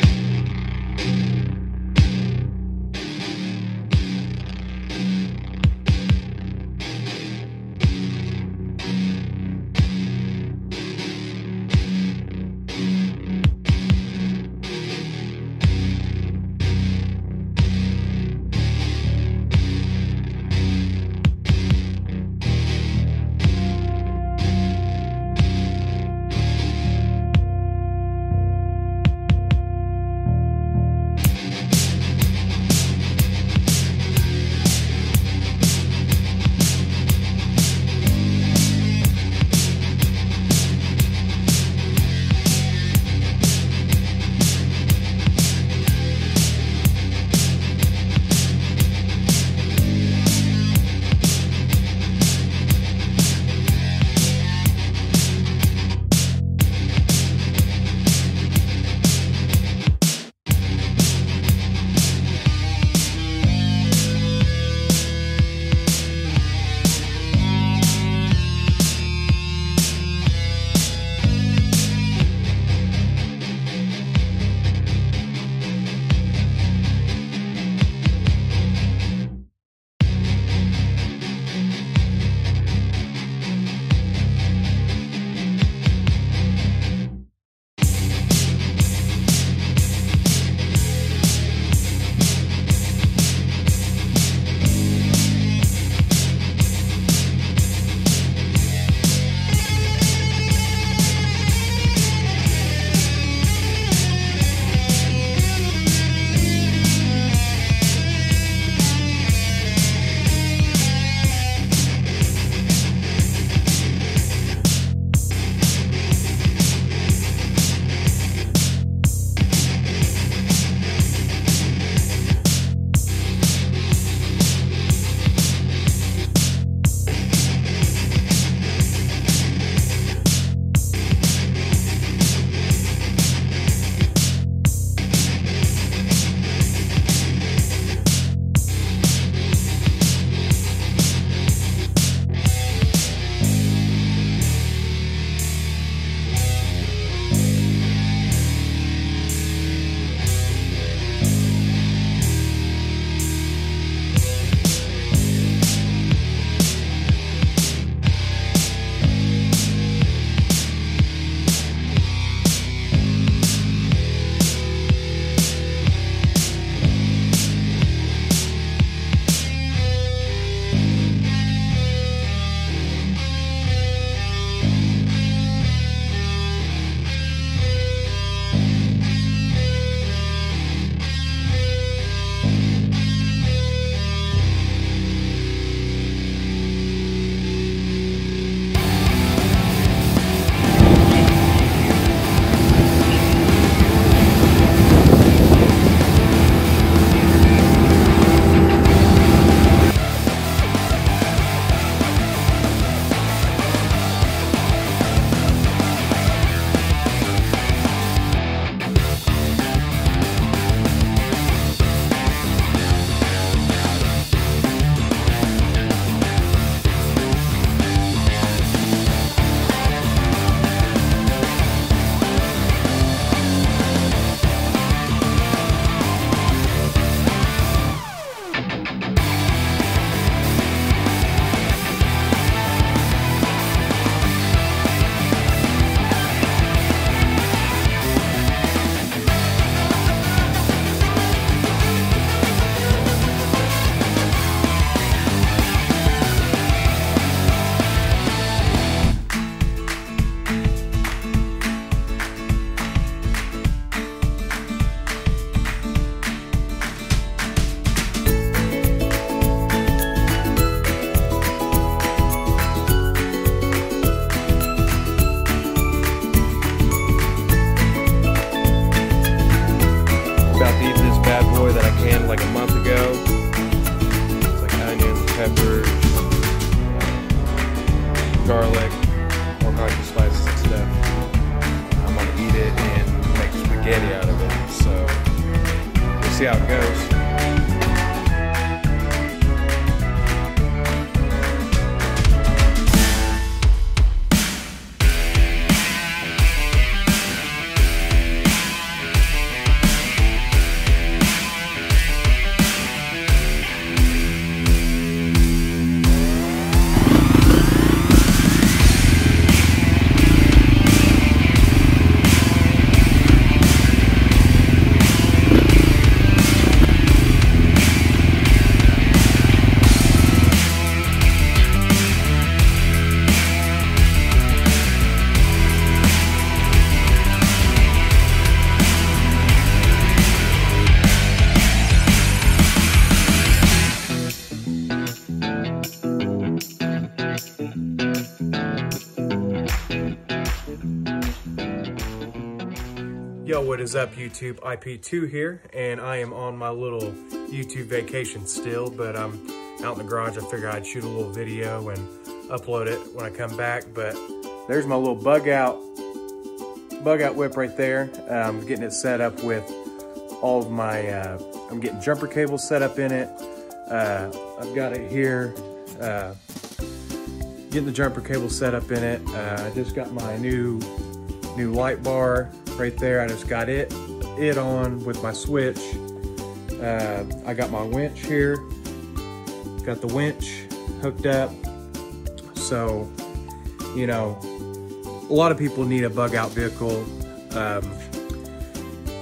garlic, see how it goes. What is up YouTube? IP2 here, and I am on my little YouTube vacation still, but I'm out in the garage. I figured I'd shoot a little video and upload it when I come back, but there's my little bug out, bug out whip right there. I'm getting it set up with all of my, uh, I'm getting jumper cables set up in it. Uh, I've got it here, uh, getting the jumper cable set up in it. Uh, I just got my new new light bar right there. I just got it it on with my switch. Uh, I got my winch here. Got the winch hooked up. So, you know, a lot of people need a bug out vehicle. Um,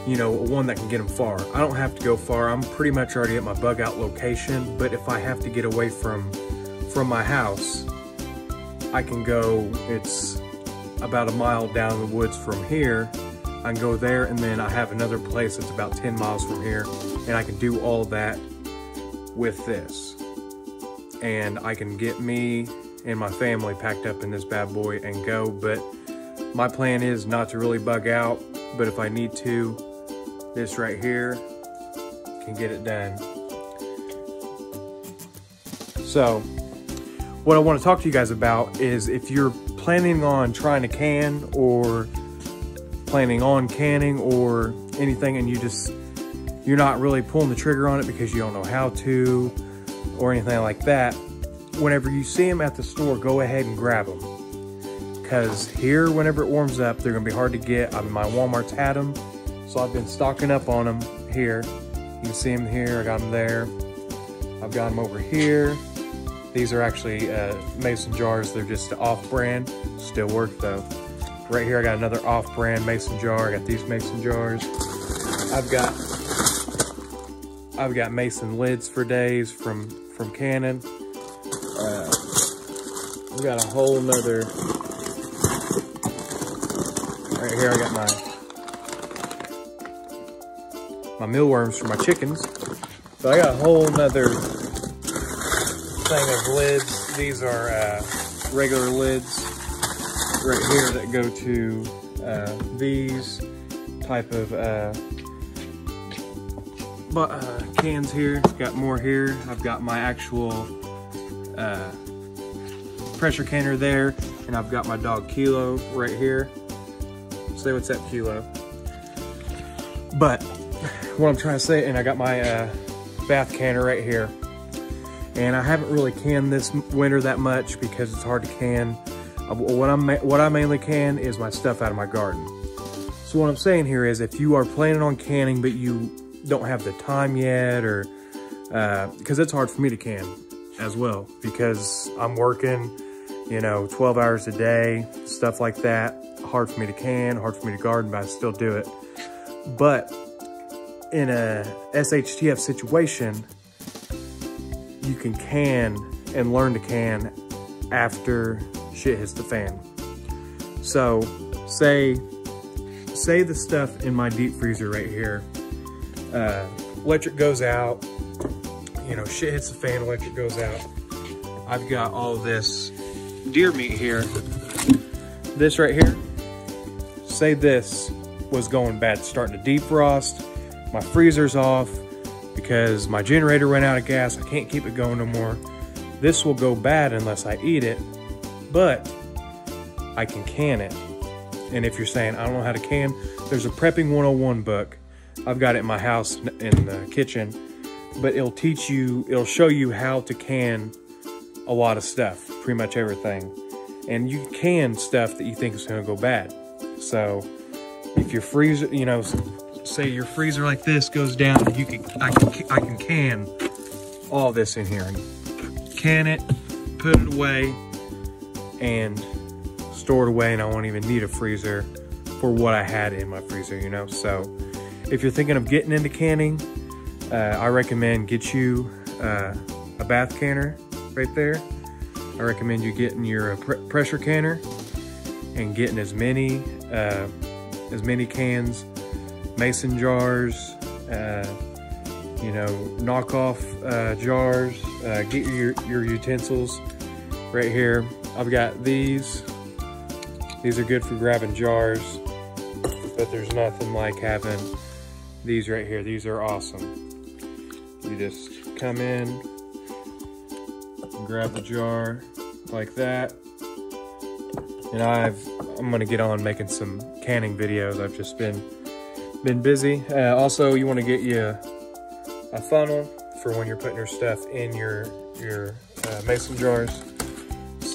you know, one that can get them far. I don't have to go far. I'm pretty much already at my bug out location, but if I have to get away from from my house, I can go, it's about a mile down the woods from here. I can go there and then I have another place that's about 10 miles from here and I can do all that with this. And I can get me and my family packed up in this bad boy and go, but my plan is not to really bug out, but if I need to, this right here can get it done. So, what I want to talk to you guys about is if you're planning on trying to can or planning on canning or anything and you just you're not really pulling the trigger on it because you don't know how to or anything like that whenever you see them at the store go ahead and grab them because here whenever it warms up they're gonna be hard to get. I mean, my walmart's had them so i've been stocking up on them here. You can see them here i got them there. I've got them over here. These are actually uh, mason jars. They're just off-brand, still work though. Right here, I got another off-brand mason jar. I got these mason jars. I've got I've got mason lids for days from from Canon. Uh, we got a whole nother. Right here, I got my my mealworms for my chickens. So I got a whole nother thing of lids. These are uh, regular lids right here that go to uh, these type of uh, but, uh, cans here. Got more here. I've got my actual uh, pressure canner there, and I've got my dog Kilo right here. Say what's up, Kilo. But what I'm trying to say, and I got my uh, bath canner right here. And I haven't really canned this winter that much because it's hard to can. Uh, what, I'm, what I mainly can is my stuff out of my garden. So what I'm saying here is if you are planning on canning but you don't have the time yet or, because uh, it's hard for me to can as well because I'm working, you know, 12 hours a day, stuff like that. Hard for me to can, hard for me to garden, but I still do it. But in a SHTF situation, you can can and learn to can after shit hits the fan. So say, say the stuff in my deep freezer right here, uh, electric goes out, you know, shit hits the fan, electric goes out. I've got all this deer meat here. This right here, say this was going bad, starting to defrost, my freezer's off, because my generator ran out of gas. I can't keep it going no more. This will go bad unless I eat it, but I can can it. And if you're saying, I don't know how to can, there's a Prepping 101 book. I've got it in my house in the kitchen, but it'll teach you, it'll show you how to can a lot of stuff, pretty much everything. And you can stuff that you think is gonna go bad. So if your freezer, you know, say your freezer like this goes down, you can I can I can can all this in here and can it, put it away, and store it away, and I won't even need a freezer for what I had in my freezer, you know. So if you're thinking of getting into canning, uh, I recommend get you uh, a bath canner right there. I recommend you getting your uh, pr pressure canner and getting as many uh, as many cans mason jars, uh, you know, knockoff uh, jars. Get your, your utensils right here. I've got these. These are good for grabbing jars. but there's nothing like having these right here. These are awesome. You just come in, grab the jar like that. And I've, I'm gonna get on making some canning videos. I've just been, been busy. Uh, also, you wanna get you a funnel for when you're putting your stuff in your, your uh, mason jars.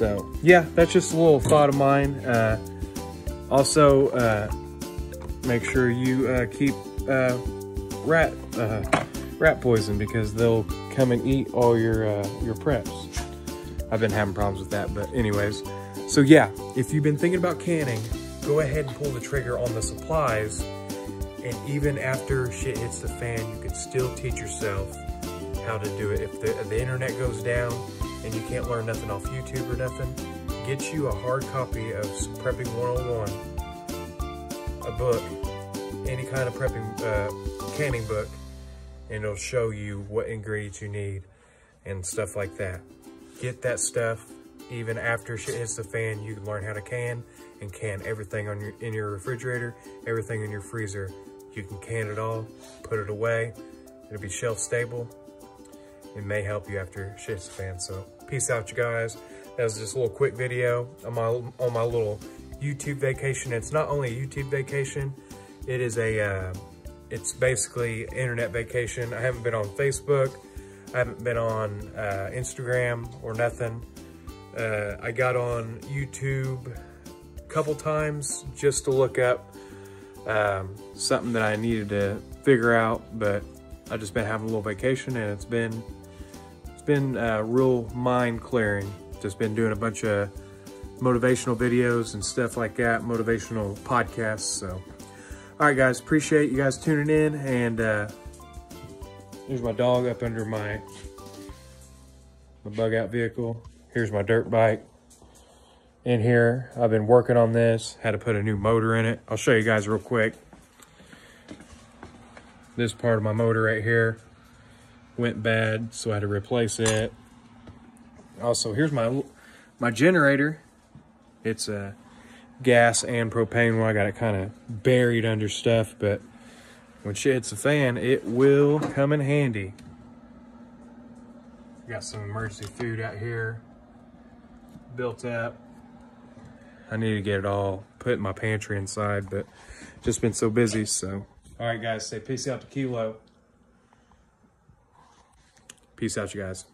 So yeah, that's just a little thought of mine. Uh, also, uh, make sure you uh, keep uh, rat uh, rat poison because they'll come and eat all your uh, your preps. I've been having problems with that, but anyways. So yeah, if you've been thinking about canning, go ahead and pull the trigger on the supplies. And even after shit hits the fan, you can still teach yourself how to do it. If the, if the internet goes down and you can't learn nothing off YouTube or nothing, get you a hard copy of Prepping 101, a book, any kind of prepping, uh, canning book, and it'll show you what ingredients you need and stuff like that. Get that stuff. Even after shit hits the fan, you can learn how to can and can everything on your in your refrigerator, everything in your freezer. You can can it all, put it away. It'll be shelf stable. It may help you after shit hits the fan. So peace out, you guys. That was just a little quick video on my on my little YouTube vacation. It's not only a YouTube vacation. It is a uh, it's basically internet vacation. I haven't been on Facebook. I haven't been on uh, Instagram or nothing. Uh, I got on YouTube a couple times just to look up um, something that I needed to figure out, but I've just been having a little vacation and it's been it's been uh, real mind clearing. Just been doing a bunch of motivational videos and stuff like that, motivational podcasts. So, all right, guys, appreciate you guys tuning in. And uh, there's my dog up under my my bug out vehicle. Here's my dirt bike. In here, I've been working on this. Had to put a new motor in it. I'll show you guys real quick. This part of my motor right here went bad, so I had to replace it. Also, here's my my generator. It's a gas and propane one. I got it kind of buried under stuff, but when shit hits the fan, it will come in handy. Got some emergency food out here built up. I need to get it all put in my pantry inside, but just been so busy, so. All right, guys, say peace out to Kilo. Peace out, you guys.